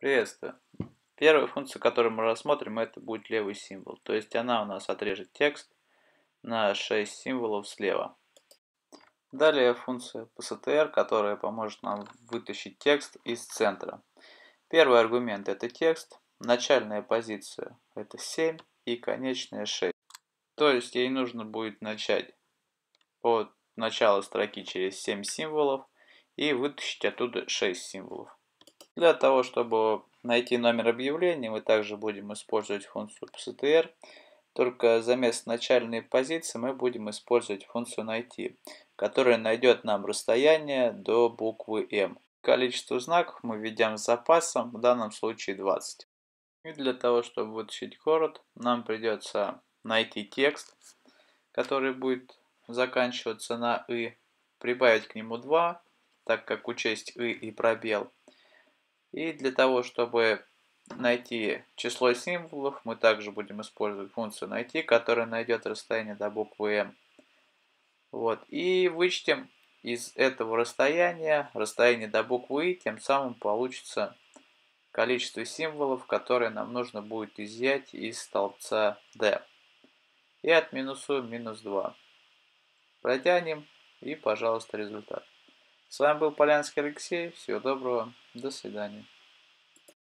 Приветствую. Первая функция, которую мы рассмотрим, это будет левый символ. То есть она у нас отрежет текст на 6 символов слева. Далее функция PSTR, которая поможет нам вытащить текст из центра. Первый аргумент это текст, начальная позиция это 7 и конечная 6. То есть ей нужно будет начать от начала строки через 7 символов и вытащить оттуда 6 символов. Для того, чтобы найти номер объявления, мы также будем использовать функцию PSTR. Только за место начальной позиции мы будем использовать функцию найти, которая найдет нам расстояние до буквы М. Количество знаков мы введем с запасом, в данном случае 20. И для того, чтобы вытащить город, нам придется найти текст, который будет заканчиваться на «и», прибавить к нему 2, так как учесть «и» и пробел – и для того, чтобы найти число символов, мы также будем использовать функцию найти, которая найдет расстояние до буквы m. Вот. И вычтем из этого расстояния расстояние до буквы и, тем самым получится количество символов, которые нам нужно будет изъять из столбца D. И отминусуем минус 2. Протянем и, пожалуйста, результат. С вами был Полянский Алексей. Всего доброго. До свидания.